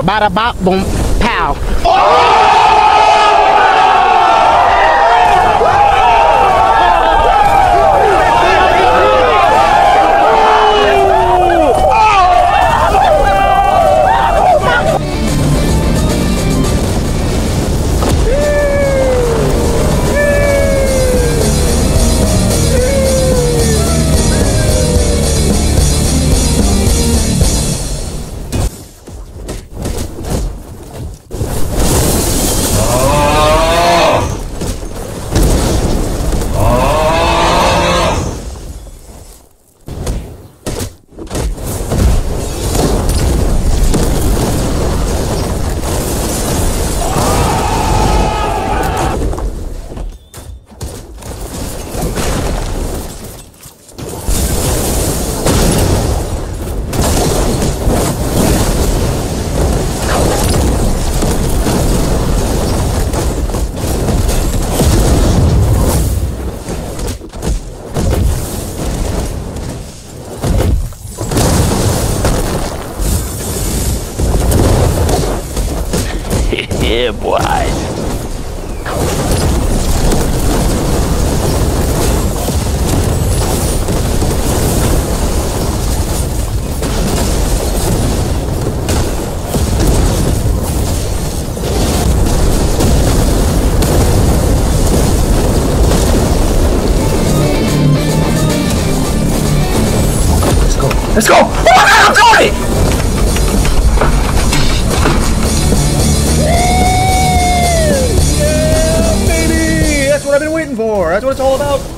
bada bop, boom, pow. Yeah, Let's go. Let's go. Oh my god, I'm going! For. That's what it's all about.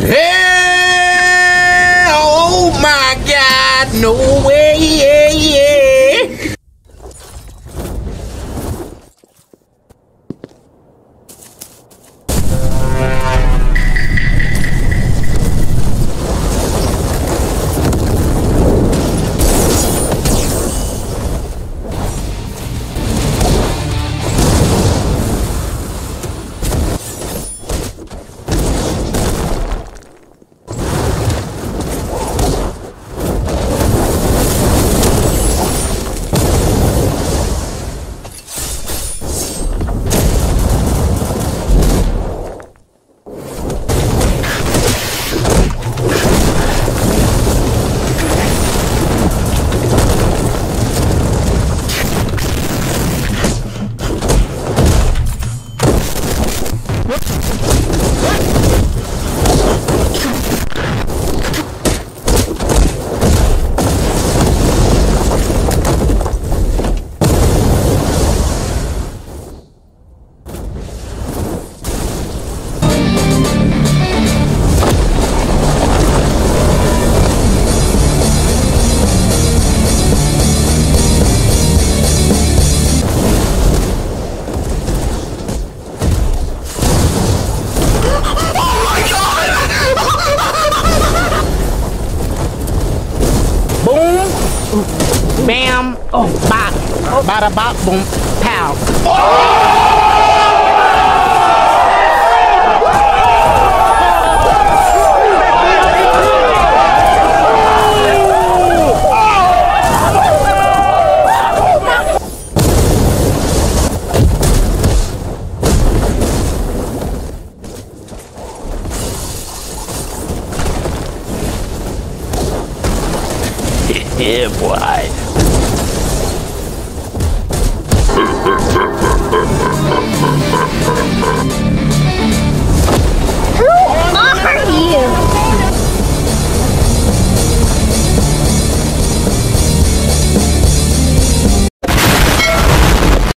Hell? Oh my god, no way, bada bop, boom, pow. Yeah, boy. Who are you?